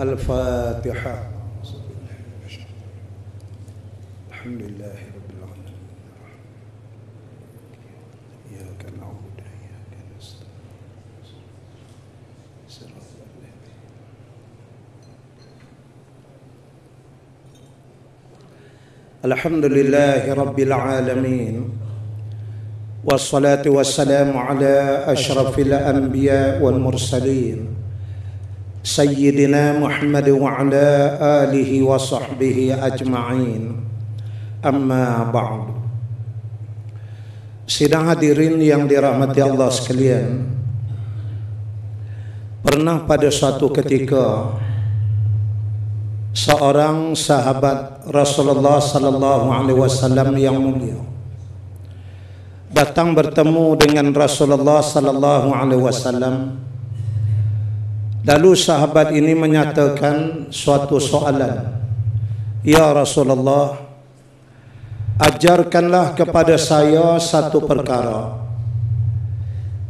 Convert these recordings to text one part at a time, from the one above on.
الفاتحة. الحمد لله رب العالمين. إياك نعبد وإياك نستعين. الحمد لله رب العالمين. والصلاة والسلام على أشرف الأنبياء والمرسلين. سيدنا محمد وعلى آله وصحبه أجمعين أما بعد Sidang hadirin yang dirahmati Allah sekalian Pernah pada suatu ketika Seorang sahabat Rasulullah sallallahu alaihi wasallam yang mulia datang bertemu dengan Rasulullah sallallahu alaihi wasallam lalu sahabat ini menyatakan suatu soalan. Ya Rasulullah ajarkanlah kepada saya satu perkara.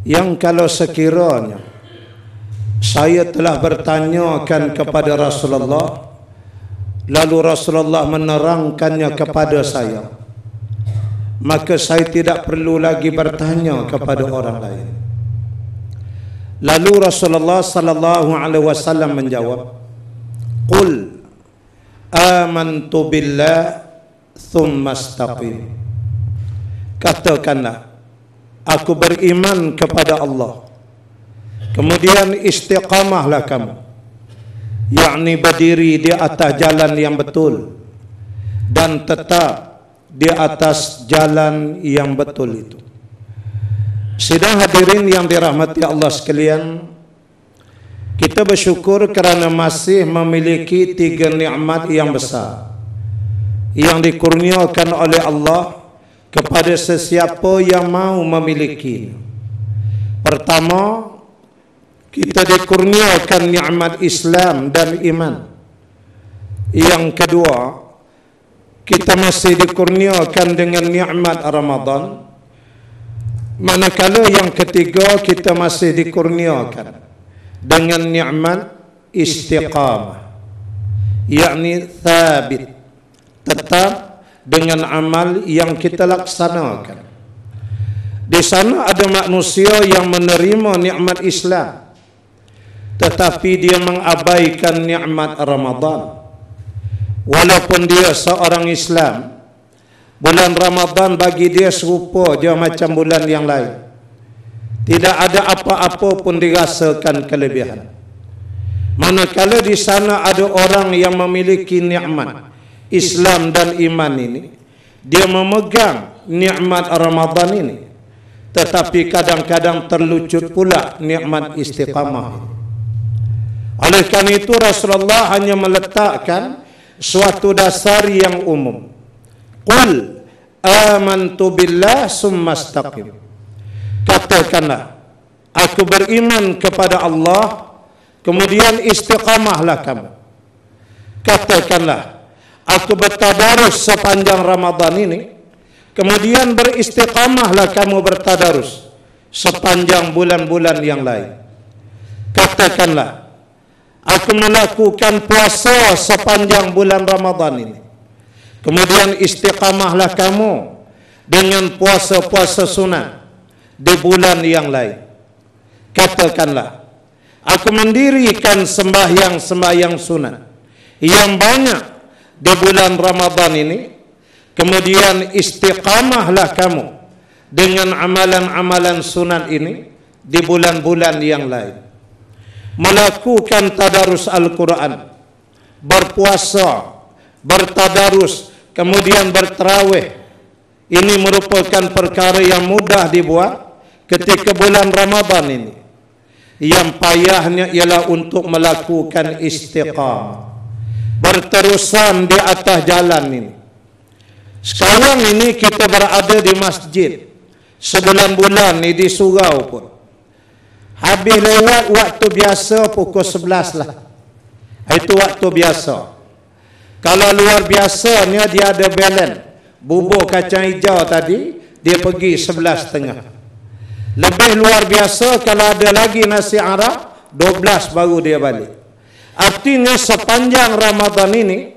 Yang kalau sekiranya saya telah bertanyakan kepada Rasulullah lalu Rasulullah menerangkannya kepada saya maka saya tidak perlu lagi bertanya kepada orang lain lalu Rasulullah sallallahu alaihi wasallam menjawab qul amantu billah thumma istaqim. Katakanlah aku beriman kepada Allah. Kemudian istiqamahlah kamu. Yakni berdiri di atas jalan yang betul dan tetap di atas jalan yang betul itu sidang hadirin yang dirahmati Allah sekalian kita bersyukur kerana masih memiliki tiga nikmat yang besar yang dikurniakan oleh Allah kepada sesiapa yang mau memiliki. Pertama, kita dikurniakan nikmat Islam dan iman. Yang kedua, kita masih dikurniakan dengan nikmat Ramadan. Manakala yang ketiga kita masih dikurniakan dengan nikmat istiqamah. yakni thabit tetap dengan amal yang kita laksanakan. Di sana ada manusia yang menerima nikmat Islam tetapi dia mengabaikan nikmat Ramadan. Walaupun dia seorang Islam, bulan Ramadan bagi dia serupa je macam bulan yang lain. Tidak ada apa-apa pun dirasakan kelebihan. Manakala di sana ada orang yang memiliki nikmat Islam dan iman ini dia memegang nikmat Ramadan ini tetapi kadang-kadang terlucut pula nikmat istiqamah oleh karena itu Rasulullah hanya meletakkan suatu dasar yang umum qul amantu billah summa istaqim. Katakanlah aku beriman kepada Allah kemudian istiqamahlah kamu. Katakanlah aku bertadarus sepanjang Ramadan ini kemudian beristiqamahlah kamu bertadarus sepanjang bulan-bulan yang lain. Katakanlah aku melakukan puasa sepanjang bulan Ramadan ini kemudian istiqamahlah kamu dengan puasa-puasa sunat di bulan yang lain. Katakanlah aku mendirikan sembahyang-sembahyang sunat yang banyak di bulan Ramadan ini. Kemudian istiqamahlah kamu dengan amalan-amalan sunat ini di bulan-bulan yang lain. Melakukan tadarus Al-Quran berpuasa bertadarus kemudian berterawih ini merupakan perkara yang mudah dibuat ketika bulan Ramadan ini yang payahnya ialah untuk melakukan istiqamah berterusan di atas jalan ini. Sekarang ini kita berada di masjid. Sebulan-bulan ni di surau pun. Habis lewat waktu biasa pukul 11 lah. Itu waktu biasa. Kalau luar biasanya dia ada balance. Bubur kacang hijau tadi, dia pergi 11 tengah. Lebih luar biasa kalau ada lagi nasi Arab, 12 baru dia balik. Artinya sepanjang Ramadan ini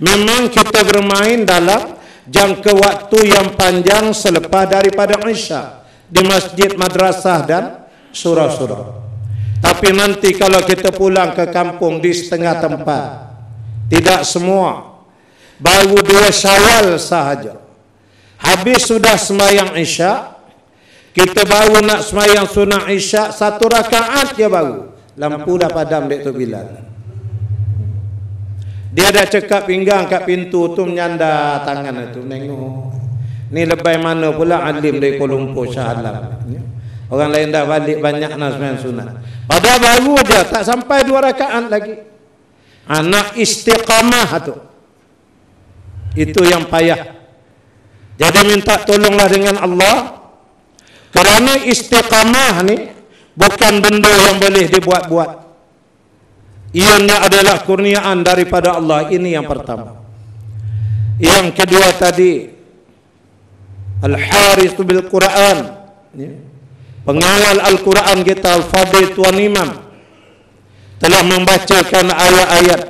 memang kita bermain dalam jangka waktu yang panjang selepas daripada Isya di masjid madrasah dan surah-surah. Tapi nanti kalau kita pulang ke kampung di setengah tempat, tidak semua, baru dua syawal sahaja. Habis sudah semayang isyak, kita baru nak semayang sunnah isyak, satu rakaat dia baru. Lampu dah padam dek tu Bilal. Dia dah cekap pinggang kat pintu tu menyanda tangan itu. Nengok. Ni lebay mana pula alim dari Kuala Lumpur Shah Alam. Orang lain dah balik banyak semayang sunat. Pada baru aja tak sampai dua rakaat lagi. Anak istiqamah tu. Itu yang payah. Jadi minta tolonglah dengan Allah. Kerana istiqamah ni bukan benda yang boleh dibuat-buat. Ianya adalah kurniaan daripada Allah. Ini yang pertama. Yang kedua tadi Al-Harith bil Quran. Pengawal Al-Quran kita Al-Fadil Tuan Imam telah membacakan ayat-ayat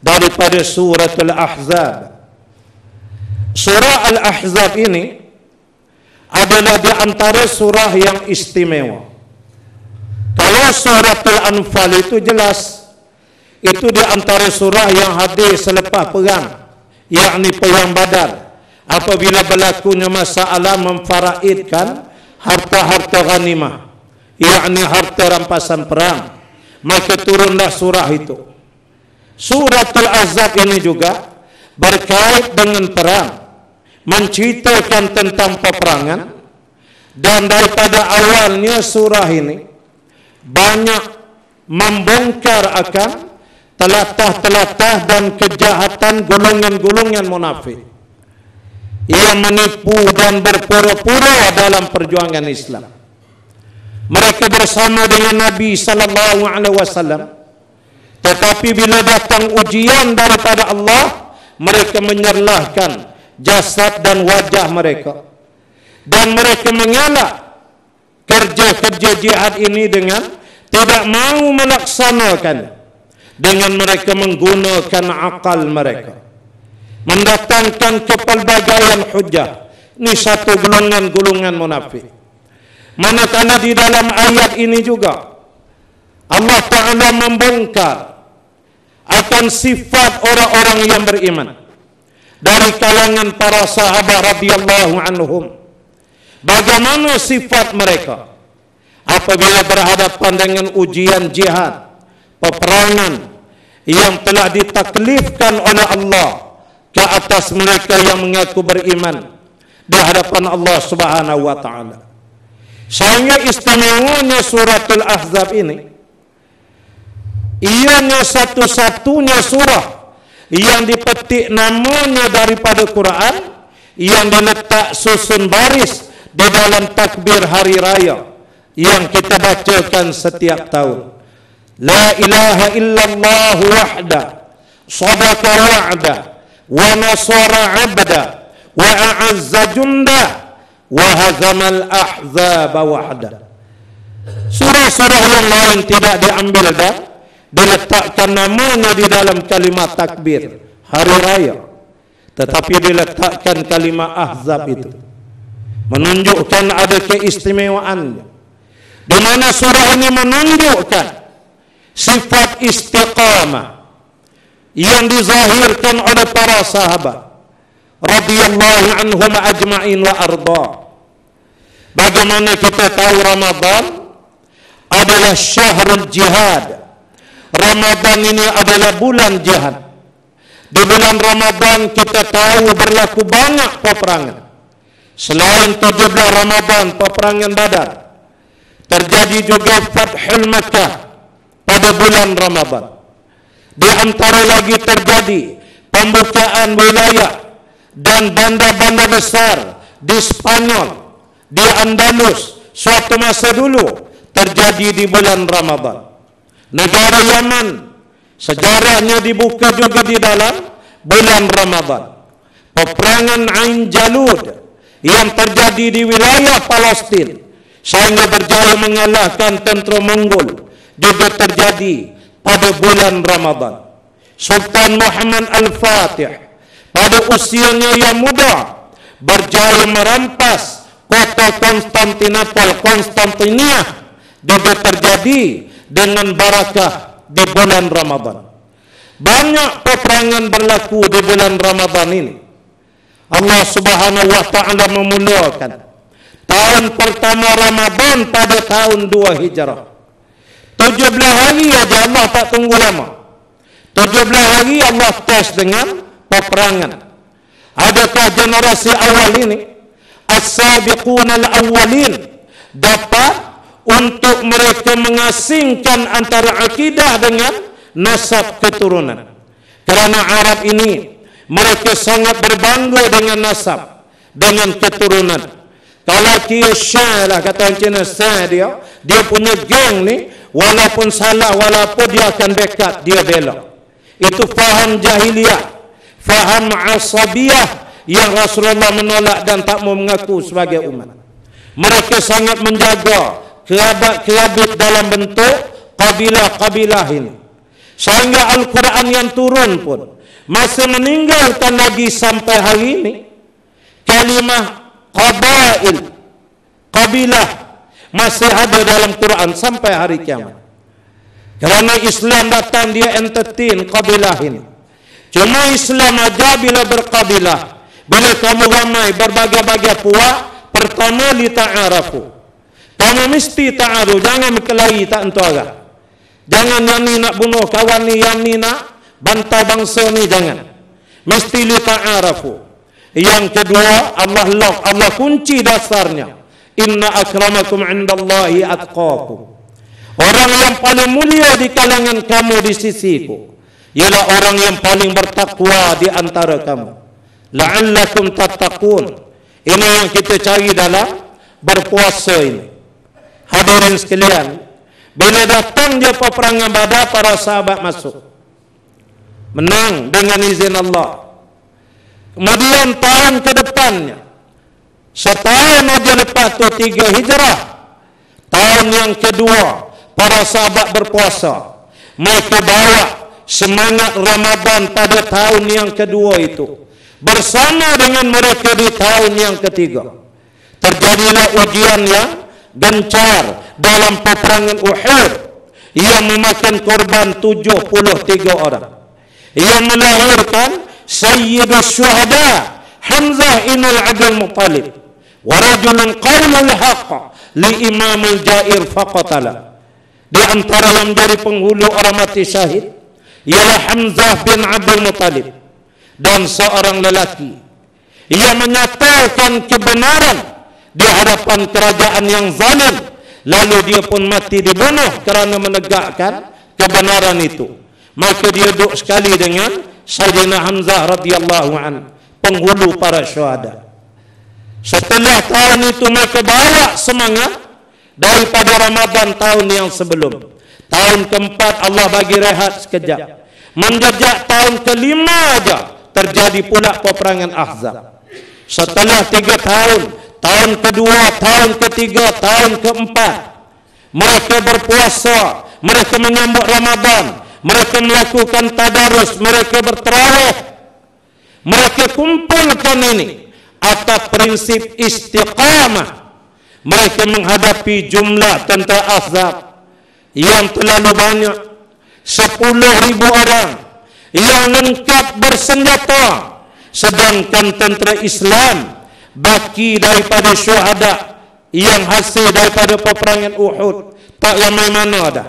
daripada surat Al-Ahzab surah Al-Ahzab ini adalah di antara surah yang istimewa. Kalau surat Al-Anfal itu jelas itu di antara surah yang hadir selepas perang yakni perang badar. Apabila berlakunya masalah memfaraidkan harta-harta ghanimah yakni harta rampasan perang maka turunlah surah itu surat al-azab ini juga berkait dengan perang menceritakan tentang peperangan dan daripada awalnya surah ini banyak membongkar akan telatah-telatah dan kejahatan golongan-golongan munafik yang menipu dan berpura-pura dalam perjuangan Islam. Mereka bersama dengan Nabi sallallahu alaihi wasallam. Tetapi bila datang ujian daripada Allah, mereka menyerlahkan jasad dan wajah mereka. Dan mereka mengelak kerja-kerja jihad ini dengan tidak mahu melaksanakan dengan mereka menggunakan akal mereka mendatangkan kepelbagaian hujah ini satu golongan-golongan munafik manakala di dalam ayat ini juga Allah Ta'ala membongkar akan sifat orang-orang yang beriman dari kalangan para sahabat radhiyallahu anhum bagaimana sifat mereka apabila berhadapan dengan ujian jihad peperangan yang telah ditaklifkan oleh Allah ke atas mereka yang mengaku beriman di hadapan Allah Subhanahu wa taala. Sehingga istimewanya suratul Ahzab ini ianya satu-satunya surah yang dipetik namanya daripada Quran yang diletak susun baris di dalam takbir hari raya yang kita bacakan setiap tahun. La ilaha illallah wahda sadaqa wa'da wa nasara abda wa a'azza junda wa hazamal ahzaba wahda. Surah-surah yang lain tidak diambil dan diletakkan namanya di dalam kalimat takbir hari raya. Tetapi diletakkan kalimat ahzab itu. Menunjukkan ada keistimewaannya di mana surah ini menunjukkan sifat istiqamah yang dizahirkan oleh para sahabat radhiyallahu anhum ajma'in wa arda. Bagaimana kita tahu Ramadan adalah syahrul jihad? Ramadan ini adalah bulan jihad. Di bulan Ramadan kita tahu berlaku banyak peperangan. Selain 17 Ramadan peperangan badar terjadi juga Fathul Makkah pada bulan Ramadan. Di antara lagi terjadi pembukaan wilayah dan bandar-bandar besar di Spanyol, di Andalus suatu masa dulu terjadi di bulan Ramadan. Negara Yaman sejarahnya dibuka juga di dalam bulan Ramadan. Peperangan Ain Jalud yang terjadi di wilayah Palestin sehingga berjaya mengalahkan tentera Mongol juga terjadi pada bulan Ramadan. Sultan Muhammad Al-Fatih pada usianya yang muda berjaya merampas kota Konstantinopel, Konstantinia juga terjadi dengan barakah di bulan Ramadan. Banyak peperangan berlaku di bulan Ramadan ini. Allah Subhanahu wa taala memulakan tahun pertama Ramadan pada tahun 2 Hijrah. 17 hari aja Allah tak tunggu lama. 17 hari Allah tes dengan peperangan. Adakah generasi awal ini as-sabiqun al-awwalin dapat untuk mereka mengasingkan antara akidah dengan nasab keturunan. Kerana Arab ini mereka sangat berbangga dengan nasab dengan keturunan. Kalau kia syah lah kata Cina syah dia, dia punya geng ni walaupun salah walaupun dia akan dekat dia bela. Itu faham jahiliyah, faham asabiyah yang Rasulullah menolak dan tak mau mengaku sebagai umat. Mereka sangat menjaga kerabat-kerabat dalam bentuk kabilah-kabilah ini. Sehingga Al-Quran yang turun pun masih meninggalkan lagi sampai hari ini kalimah qabail kabilah masih ada dalam Quran sampai hari kiamat. Kerana Islam datang dia entertain kabilah ini. Cuma Islam aja bila berkabilah. Bila kamu ramai berbagai-bagai puak, pertama li ta'arafu. Kamu mesti ta'aru, jangan berkelahi tak entu agak. Jangan yang ni nak bunuh kawan ni, yang ni nak bantai bangsa ni, jangan. Mesti li ta'arafu. Yang kedua, Allah lock, Allah kunci dasarnya. Inna akramakum indallahi atqakum. Orang yang paling mulia di kalangan kamu di sisiku. Ialah orang yang paling bertakwa di antara kamu. La'allakum tattaqun. Ini yang kita cari dalam berpuasa ini. Hadirin sekalian, bila datang dia peperangan Badar para sahabat masuk. Menang dengan izin Allah. Kemudian tahun ke depannya setahun aja lepas tu tiga hijrah. Tahun yang kedua para sahabat berpuasa. Mereka bawa semangat Ramadan pada tahun yang kedua itu. Bersama dengan mereka di tahun yang ketiga. Terjadilah ujian yang gencar dalam peperangan Uhud yang memakan korban 73 orang yang melahirkan Sayyidus Syuhada Hamzah Inul Abdul Muttalib wa rajulun qawlul haqq li imamul jair faqatala di antara yang dari penghulu orang mati syahid ialah Hamzah bin Abdul Muttalib dan seorang lelaki. Yang menyatakan kebenaran di hadapan kerajaan yang zalim. Lalu dia pun mati dibunuh kerana menegakkan kebenaran itu. Maka dia duduk sekali dengan Sayyidina Hamzah radhiyallahu an penghulu para syuhada. Setelah tahun itu mereka bawa semangat daripada Ramadan tahun yang sebelum tahun keempat Allah bagi rehat sekejap menjejak tahun kelima aja terjadi pula peperangan Ahzab setelah tiga tahun tahun kedua, tahun ketiga, tahun keempat. Mereka berpuasa, mereka menyambut Ramadan, mereka melakukan tadarus, mereka berterawih. Mereka kumpulkan ini atas prinsip istiqamah. Mereka menghadapi jumlah tentera azab yang terlalu banyak. Sepuluh ribu orang yang lengkap bersenjata. Sedangkan tentera Islam baki daripada syuhada yang hasil daripada peperangan Uhud tak ramai mana dah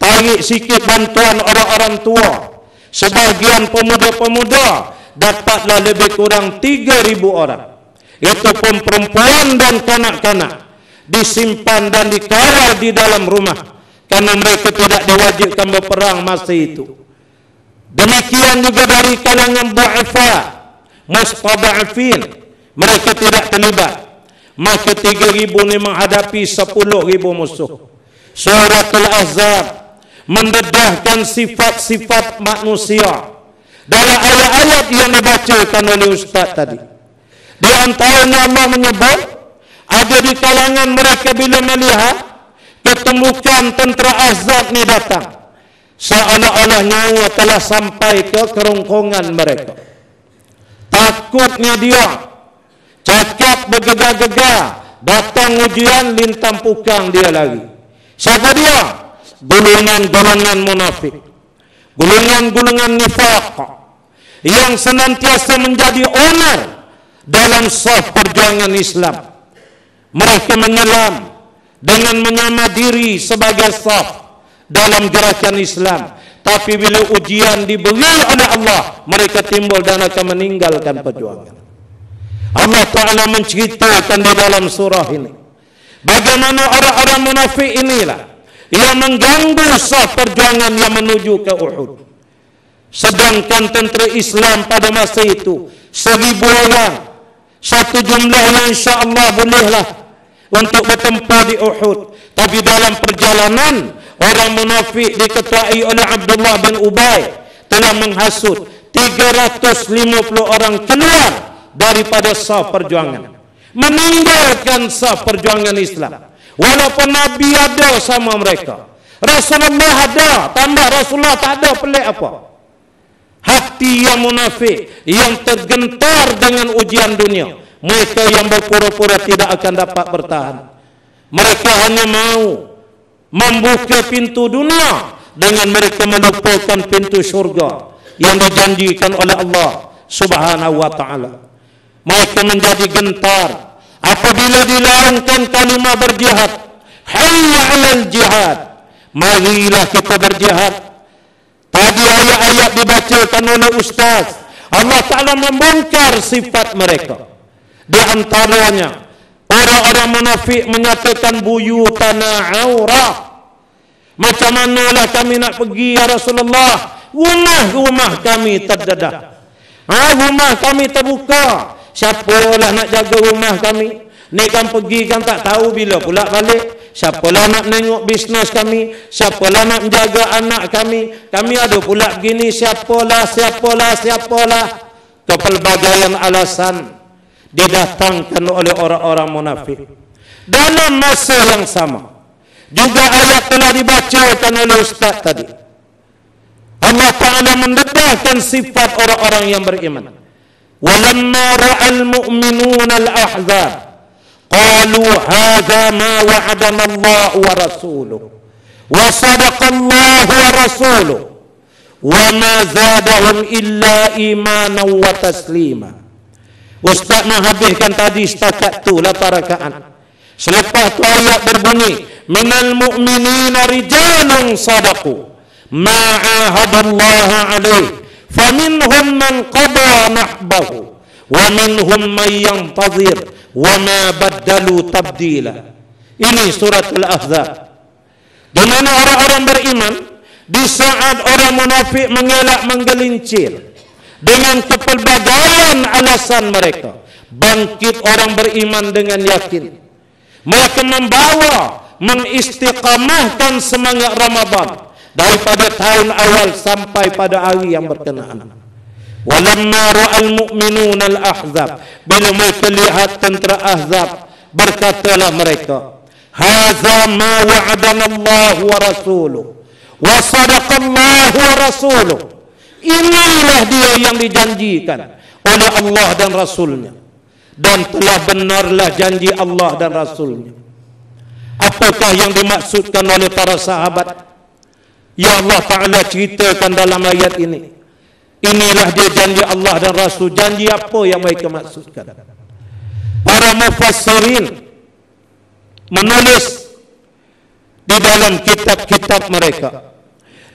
tarik sikit bantuan orang-orang tua sebahagian pemuda-pemuda dapatlah lebih kurang 3000 orang itu pun perempuan dan kanak-kanak disimpan dan dikawal di dalam rumah karena mereka tidak diwajibkan berperang masa itu. Demikian juga dari kalangan bu'afa mustada'afin mereka tidak terlibat. Maka tiga ribu ni menghadapi sepuluh ribu musuh. Surat al-azhar mendedahkan sifat-sifat manusia dalam ayat-ayat yang dibacakan oleh ustaz tadi. Di antaranya Allah menyebut ada di kalangan mereka bila melihat ketemukan tentera Ahzab ni datang. Seolah-olah nyawa telah sampai ke kerongkongan mereka. Takutnya dia. Cakap bergegar-gegar datang ujian lintang pukang dia lagi. Siapa dia? Golongan-golongan munafik. Golongan-golongan nifaq. Yang senantiasa menjadi owner dalam sah perjuangan Islam. Mereka menyelam dengan menyama diri sebagai sah dalam gerakan Islam. Tapi bila ujian diberi oleh Allah, mereka timbul dan akan meninggalkan perjuangan. Allah Ta'ala menceritakan di dalam surah ini. Bagaimana orang-orang munafik inilah yang mengganggu sah perjuangan yang menuju ke Uhud. Sedangkan tentera Islam pada masa itu seribu orang. Satu jumlah yang insya Allah bolehlah untuk bertempur di Uhud. Tapi dalam perjalanan orang munafik diketuai oleh Abdullah bin Ubay telah menghasut 350 orang keluar daripada sah perjuangan. Meninggalkan sah perjuangan Islam. Walaupun Nabi ada sama mereka. Rasulullah ada tambah Rasulullah tak ada pelik apa. Hati yang munafik yang tergentar dengan ujian dunia mereka yang berpura-pura tidak akan dapat bertahan mereka hanya mau membuka pintu dunia dengan mereka melupakan pintu syurga yang dijanjikan oleh Allah Subhanahu wa taala. Mereka menjadi gentar apabila dilarangkan kalimah berjihad. Hayya 'alal jihad. Marilah kita berjihad. Tadi ayat-ayat dibacakan oleh ustaz. Allah Ta'ala membongkar sifat mereka. Di antaranya, Orang-orang munafik menyatakan buyu tanah aurah. Macam manalah kami nak pergi ya Rasulullah? Rumah-rumah kami terdedah. Ha, rumah kami terbuka. Siapalah nak jaga rumah kami? Ni kan pergi kan tak tahu bila pula balik. Siapalah nak tengok bisnes kami? Siapalah nak menjaga anak kami? Kami ada pula begini. Siapalah, siapalah, siapalah. Kepelbagaian alasan didatangkan oleh orang-orang munafik. Dalam masa yang sama juga ayat telah dibacakan oleh ustaz tadi. Allah Ta'ala mendedahkan sifat orang-orang yang beriman. Walamma ra'al mu'minun al-ahzab qalu hadha ma wa'adana Allah wa rasuluh. Wa sadaqa Allah wa rasuluh. Wa ma Ustaz nak habiskan tadi setakat tu lah parakaan. Selepas tu ayat berbunyi, minal mu'minina rijalun sadaku ma'ahadallaha alaih faminhum man qada nahbahu wa minhum man yantazir wa ma baddalu tabdila. Ini surat Al-Ahzab. Di mana orang-orang beriman di saat orang munafik mengelak menggelincir dengan kepelbagaian alasan mereka. Bangkit orang beriman dengan yakin. Mereka membawa mengistiqamahkan semangat Ramadan daripada tahun awal sampai pada hari yang berkenaan. Walamma ra'al mu'minun al-ahzab. Bila mereka lihat tentera ahzab berkatalah mereka hadza ma wa'adana Allah wa rasuluh. Wa sadaqa Allah wa rasuluh Inilah dia yang dijanjikan oleh Allah dan Rasulnya. Dan telah benarlah janji Allah dan Rasulnya. Apakah yang dimaksudkan oleh para sahabat? Ya Allah Ta'ala ceritakan dalam ayat ini. Inilah dia janji Allah dan Rasul. Janji apa yang mereka maksudkan? Para mufassirin menulis di dalam kitab-kitab mereka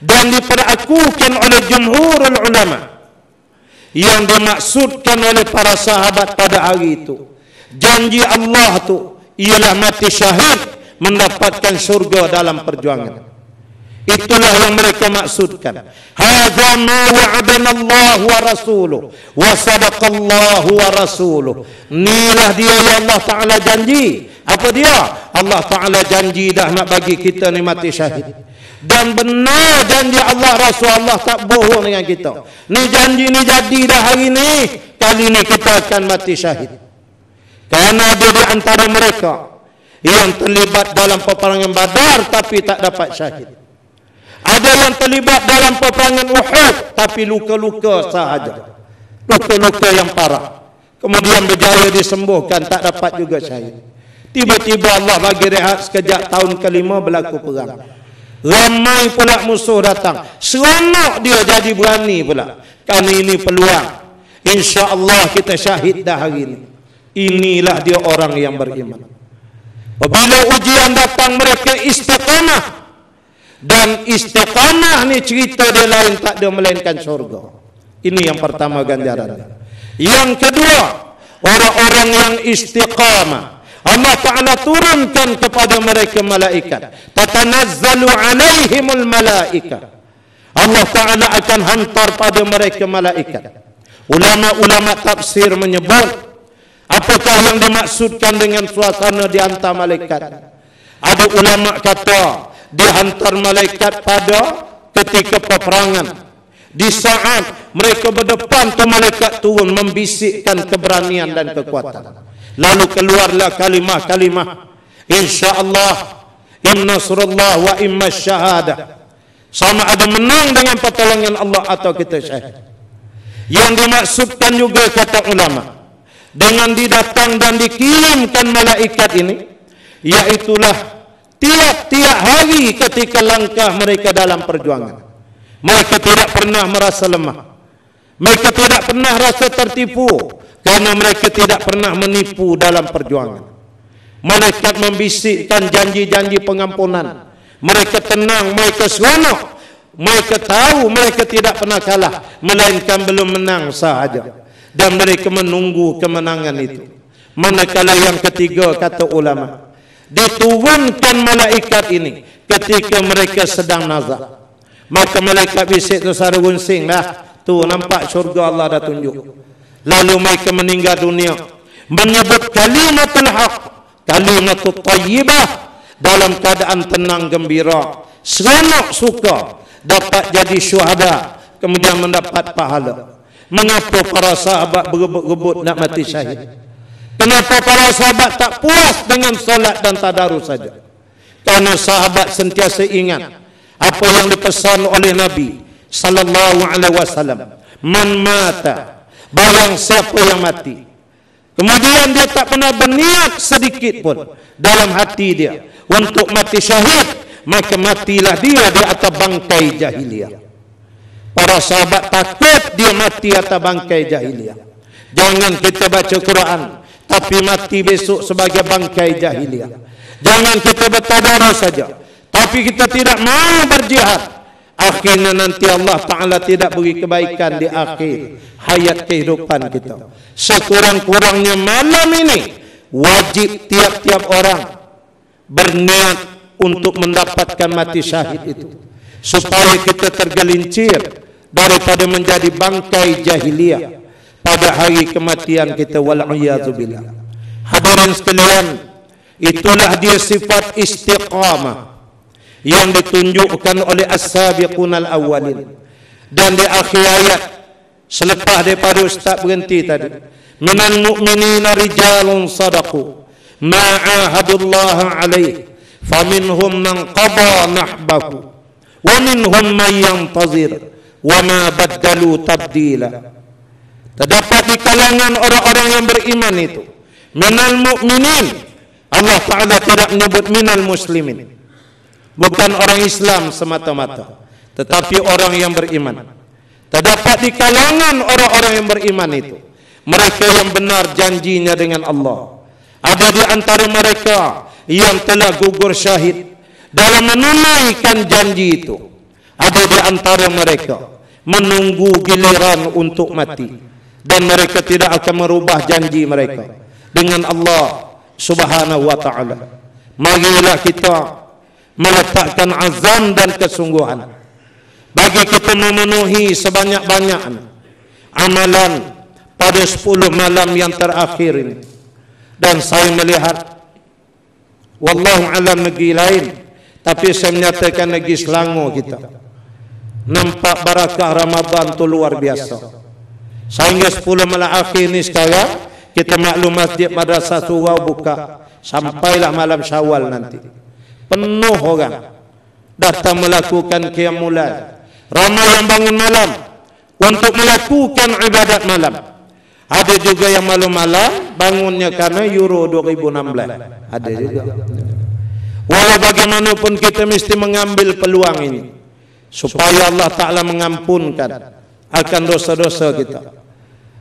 dan diperakukan oleh jumhurul ulama. Yang dimaksudkan oleh para sahabat pada hari itu. Janji Allah tu ialah mati syahid mendapatkan syurga dalam perjuangan. Itulah yang mereka maksudkan. Hadza ma wa'adana Allah wa rasuluh wa sadaqa Allah wa rasuluh. Inilah dia yang Allah taala janji. Apa dia? Allah taala janji dah nak bagi kita ni mati syahid dan benar janji Allah Rasul Allah tak bohong dengan kita ni janji ni jadi dah hari ni kali ni kita akan mati syahid kerana ada di antara mereka yang terlibat dalam peperangan Badar tapi tak dapat syahid. Ada yang terlibat dalam peperangan Uhud tapi luka-luka sahaja. Luka-luka yang parah. Kemudian berjaya disembuhkan tak dapat juga syahid. Tiba-tiba Allah bagi rehat sekejap tahun kelima berlaku perang. Ramai pula musuh datang. Seronok dia jadi berani pula. Kan ini peluang. Insya Allah kita syahid dah hari ini. Inilah dia orang yang beriman. Apabila ujian datang mereka istiqamah. Dan istiqamah ni cerita dia lain tak ada melainkan syurga. Ini yang pertama ganjaran. Yang kedua, orang-orang yang istiqamah. Allah Ta'ala turunkan kepada mereka malaikat. Tatanazzalu alaihimul malaikat. Allah Ta'ala akan hantar pada mereka malaikat. Ulama-ulama tafsir menyebut Apakah yang dimaksudkan dengan suasana di hantar malaikat? Ada ulama kata dihantar malaikat pada ketika peperangan di saat mereka berdepan tu malaikat turun membisikkan keberanian dan kekuatan lalu keluarlah kalimah-kalimah. Insyaallah inna surullah wa imma syahadah sama ada menang dengan pertolongan Allah atau kita syahid. Yang dimaksudkan juga kata ulama dengan didatang dan dikirimkan malaikat ini iaitulah tiap-tiap hari ketika langkah mereka dalam perjuangan. Mereka tidak pernah merasa lemah. Mereka tidak pernah rasa tertipu karena mereka tidak pernah menipu dalam perjuangan. Malaikat membisikkan janji-janji pengampunan. Mereka tenang, mereka seronok. Mereka tahu mereka tidak pernah kalah melainkan belum menang sahaja. Dan mereka menunggu kemenangan itu. Manakala yang ketiga kata ulama, diturunkan malaikat ini ketika mereka sedang nazar. Maka malaikat bisik tu sara gunsing lah. Tu nampak syurga Allah dah tunjuk. Lalu mereka meninggal dunia. Menyebut kalimatul haq. Kalimatul tayyibah. Dalam keadaan tenang gembira. Seronok suka. Dapat jadi syuhada. Kemudian mendapat pahala. Mengapa para sahabat berebut-rebut nak mati syahid? Kenapa para sahabat tak puas dengan solat dan tadarus saja? Karena sahabat sentiasa ingat apa yang dipesan oleh Nabi sallallahu alaihi wasallam man mata barang siapa yang mati. Kemudian dia tak pernah berniat sedikit pun dalam hati dia untuk mati syahid maka matilah dia di atas bangkai jahiliyah para sahabat takut dia mati atas bangkai jahiliyah jangan kita baca Quran tapi mati besok sebagai bangkai jahiliyah jangan kita bertadarus saja tapi kita tidak mau berjihad akhirnya nanti Allah Ta'ala tidak beri kebaikan di akhir hayat kehidupan kita. Sekurang-kurangnya malam ini wajib tiap-tiap orang berniat untuk mendapatkan mati syahid itu. Supaya kita tergelincir daripada menjadi bangkai jahiliyah pada hari kematian kita wal'iyadzubillah hadirin sekalian itulah dia sifat istiqamah yang ditunjukkan oleh as-sabiqun al-awwalin. Dan di akhir ayat selepas daripada ustaz berhenti tadi minal mu'minina rijalun sadaqu ma'ahadullah alaih faminhum man qada nahbahu wa minhum man yantazir wa ma baddalu tabdila. Terdapat di kalangan orang-orang yang beriman itu minal mu'minin. Allah Ta'ala tidak menyebut minal muslimin bukan orang Islam semata-mata tetapi orang yang beriman. Terdapat di kalangan orang-orang yang beriman itu mereka yang benar janjinya dengan Allah. Ada di antara mereka yang telah gugur syahid dalam menunaikan janji itu. Ada di antara mereka menunggu giliran untuk mati dan mereka tidak akan merubah janji mereka dengan Allah subhanahu wa ta'ala. Marilah kita meletakkan azam dan kesungguhan. Bagi kita memenuhi sebanyak-banyak amalan pada 10 malam yang terakhir ini. Dan saya melihat wallahu alam negeri lain tapi saya menyatakan negeri Selangor kita nampak barakah Ramadan tu luar biasa. Sehingga 10 malam akhir ini sekarang kita maklum masjid madrasah surau buka sampailah malam syawal nanti penuh orang. Datang melakukan qiyamul ramai yang bangun malam. Untuk melakukan ibadat malam. Ada juga yang malam-malam bangunnya karena Euro 2016 ada juga. Walau bagaimanapun kita mesti mengambil peluang ini. Supaya Allah Ta'ala mengampunkan akan dosa-dosa kita.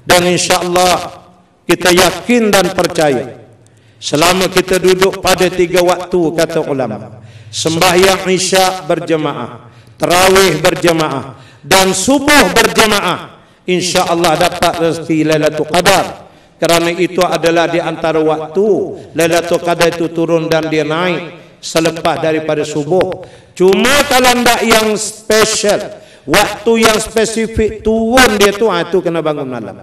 Dan insya Allah kita yakin dan percaya selama kita duduk pada tiga waktu kata ulama sembahyang isya berjemaah terawih berjemaah dan subuh berjemaah insya Allah dapat rezeki Lailatul Qadar. Kerana itu adalah di antara waktu Lailatul Qadar itu turun dan dia naik selepas daripada subuh. Cuma kalau tidak yang special waktu yang spesifik turun dia tu itu kena bangun malam.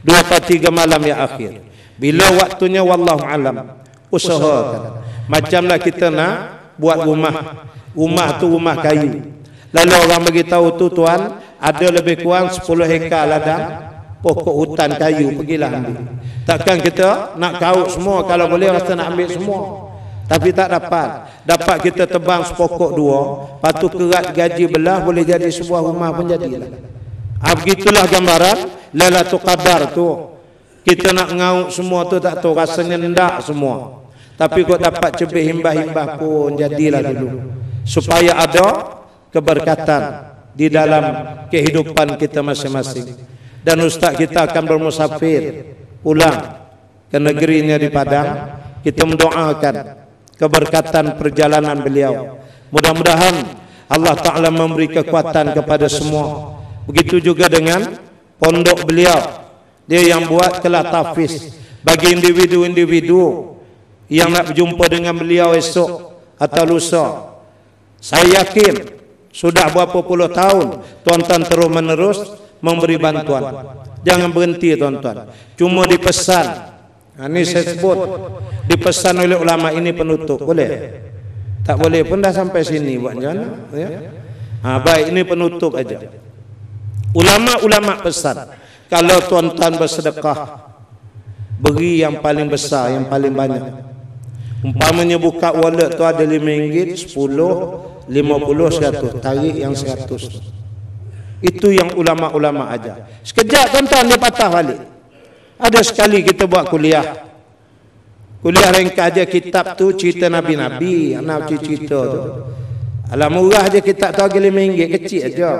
Dua atau tiga malam yang akhir bila waktunya wallahu alam. Usahakan macamlah kita nak buat rumah. Rumah tu rumah kayu. Lalu orang bagi tahu tu tuan ada lebih kurang 10 hektar ladang pokok hutan kayu pergilah ambil. Takkan kita nak kau semua kalau boleh rasa nak ambil semua. Tapi tak dapat. Dapat kita tebang sepokok dua patu kerat gaji belah boleh jadi sebuah rumah pun jadilah. Ah, begitulah gambaran Lailatul Qadar tu kita nak ngauk semua tu tak tahu rasanya ndak semua. Tapi kau dapat cebih himbah-himbah pun jadilah dulu. Supaya ada keberkatan di dalam kehidupan kita masing-masing. Dan ustaz kita akan bermusafir pulang ke negerinya di Padang. Kita mendoakan keberkatan perjalanan beliau. Mudah-mudahan Allah Ta'ala memberi kekuatan kepada semua. Begitu juga dengan pondok beliau dia yang buat kelas tafis bagi individu-individu yang nak berjumpa dengan beliau esok atau lusa. Saya yakin sudah berapa puluh tahun tuan-tuan terus menerus memberi bantuan. Jangan berhenti tuan-tuan. Cuma dipesan. Ha, ini saya sebut. Dipesan oleh ulama ini penutup. Boleh? Tak boleh pun dah sampai sini buat jangan ya? ha, baik ini penutup aja. Ulama-ulama pesan kalau tuan-tuan bersedekah beri yang paling besar, yang paling banyak. Umpamanya buka wallet tu ada RM5, 10, 50, 100, tarik yang 100. Itu yang ulama-ulama aja. Sekejap tuan-tuan dia patah balik. Ada sekali kita buat kuliah. Kuliah ringkas aja kitab tu cerita nabi-nabi, anak cerita tu. Alam murah aja kitab tu RM5 kecil aja.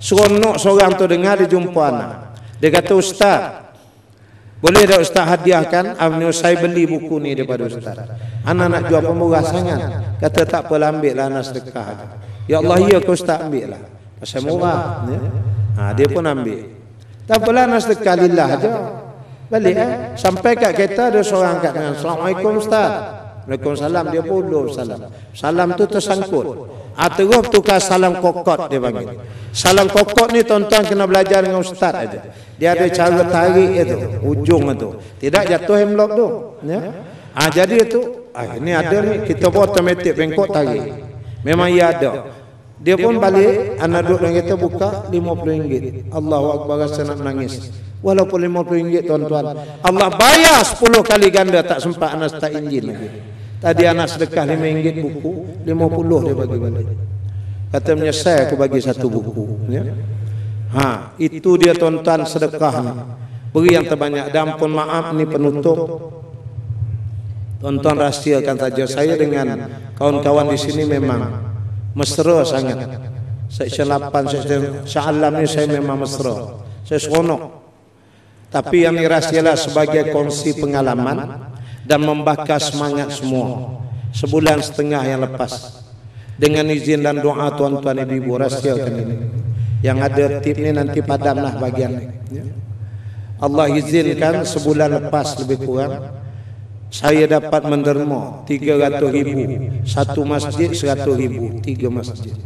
Seronok seorang tu dengar dia jumpa anak. Dia kata ustaz, boleh tak ustaz hadiahkan? Amni saya beli buku ni daripada ustaz. Anak nak jual pemurah sangat. Kata tak apa ambil lah anak sedekah. Ya Allah ya ke ustaz ambil lah. Pasal murah. Ya. Ha, dia pun ambil. Tak apalah anak sedekah lillah aja. Balik eh. Sampai kat kereta ada seorang kat dengan Assalamualaikum ustaz. Waalaikumsalam dia pun salam. Salam tu tersangkut. Ah terus tukar salam kokot dia panggil. Salam kokot ni tuan-tuan kena belajar dengan ustaz aja. Dia ada cara tarik itu, ujung itu. Tidak jatuh hemlock tu, ya. Ah jadi itu, ah ini ada ni kita buat otomatik bengkok tarik. Memang ia ada. Dia pun balik anak duduk dengan kita buka RM50. Allahu akbar rasa nak menangis. Walaupun RM50 tuan-tuan. Allah bayar 10 kali ganda tak sempat anak start injil lagi. Tadi anak sedekah RM5 buku, RM50 dia bagi balik. Kata menyesal aku bagi satu buku. Ya? Ha, itu dia tuan-tuan sedekah. Beri yang terbanyak. Dan pun maaf ni penutup. Tuan-tuan rahsiakan saja. Saya dengan kawan-kawan di sini memang mesra sangat. Seksyen 8, seksyen Sya'alam ni saya memang mesra. Saya seronok. Tapi yang ini rahsialah sebagai kongsi pengalaman dan membakar semangat semua. Sebulan setengah yang lepas. Dengan izin dan doa tuan-tuan ibu-ibu rahsiakan ini. Yang ada tip ni nanti padamlah bagian ya. Allah izinkan sebulan lepas lebih kurang saya dapat menderma 300 ribu. Satu masjid 100 ribu. Tiga masjid.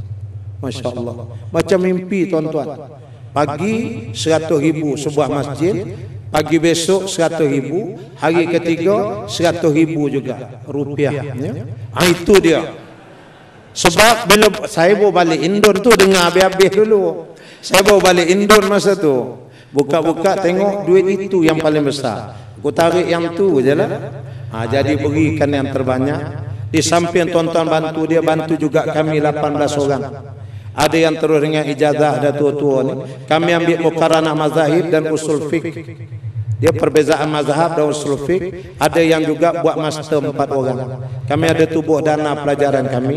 Masya Allah macam mimpi tuan-tuan. Pagi 100 ribu sebuah masjid Pagi besok seratus ribu Hari ketiga seratus ribu juga Rupiah ya. ha, Itu dia Sebab bila saya bawa balik Indon tu Dengar habis-habis dulu Saya bawa balik Indon masa tu Buka-buka tengok duit itu yang paling besar Aku tarik yang tu je lah. Ha, jadi berikan yang terbanyak. Di samping tuan-tuan bantu dia, bantu juga kami 18 orang. Ada yang terus dengan ijazah ada tua-tua ni. Kami ambil mukaranah mazahib dan usul fiqh. Dia perbezaan mazhab dan usul fiqh. Ada yang juga buat master empat orang. Kami ada tubuh dana pelajaran kami.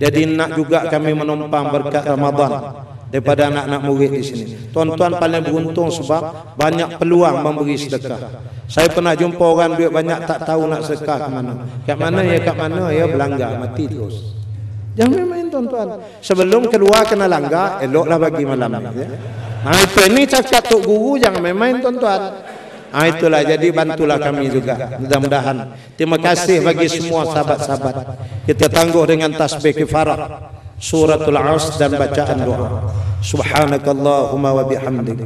Jadi nak juga kami menumpang berkat Ramadan daripada anak-anak murid di sini. Tuan-tuan paling beruntung sebab banyak peluang memberi sedekah. Saya pernah jumpa orang duit banyak tak tahu nak sedekah ke mana. Kat mana ya kat mana ya belanggar mati terus. Jangan main tuan-tuan. Sebelum keluar kena langgar, eloklah bagi malam ni ya. Nah itu ini cakap tok guru jangan main-main tuan-tuan. Ah itulah jadi bantulah kami juga. Mudah-mudahan. Terima kasih bagi semua sahabat-sahabat. Kita tangguh dengan tasbih kifarah suratul as dan bacaan doa subhanakallahumma wa bihamdik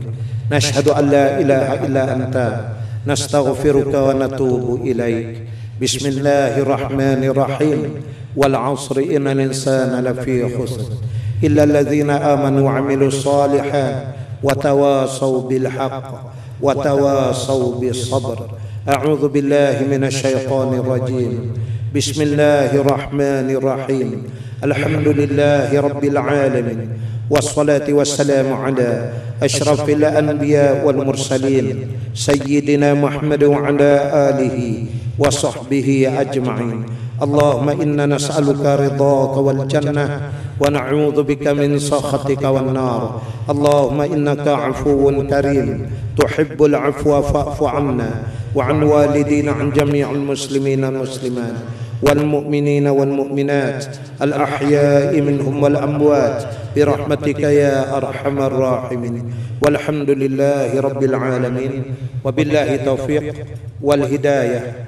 nashhadu an la ilaha illa anta nastaghfiruka wa natubu ilaik bismillahirrahmanirrahim والعصر إن الإنسان لفي خسر إلا الذين آمنوا وعملوا الصالحات وتواصوا بالحق وتواصوا بالصبر. أعوذ بالله من الشيطان الرجيم. بسم الله الرحمن الرحيم. الحمد لله رب العالمين والصلاة والسلام على أشرف الأنبياء والمرسلين سيدنا محمد وعلى آله وصحبه أجمعين. اللهم إنا نسألك رضاك والجنة ونعوذ بك من سخطك والنار. اللهم إنك عفو كريم. تحب العفو فاعف عنا وعن والدينا عن جميع المسلمين والمسلمات والمؤمنين والمؤمنات الأحياء منهم والأموات. برحمتك يا أرحم الراحمين. والحمد لله رب العالمين. وبالله توفيق والهداية.